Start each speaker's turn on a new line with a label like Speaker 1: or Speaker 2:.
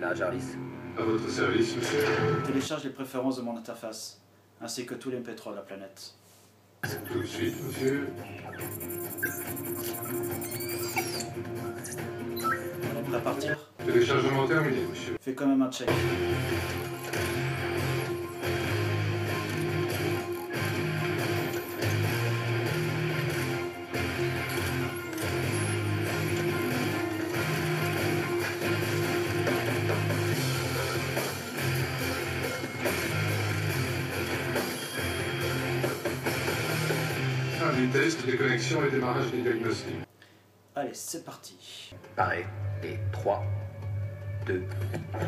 Speaker 1: là, Jarvis
Speaker 2: À votre service, monsieur.
Speaker 3: Télécharge les préférences de mon interface, ainsi que tous les pétroles de la planète.
Speaker 2: Tout de suite, monsieur.
Speaker 3: On est prêt à partir
Speaker 2: Téléchargement terminé, monsieur.
Speaker 3: Fais quand même un check.
Speaker 2: Fin du test, déconnexion et démarrage des diagnostics.
Speaker 3: Allez, c'est parti.
Speaker 1: Pareil. Et 3, 2, 1.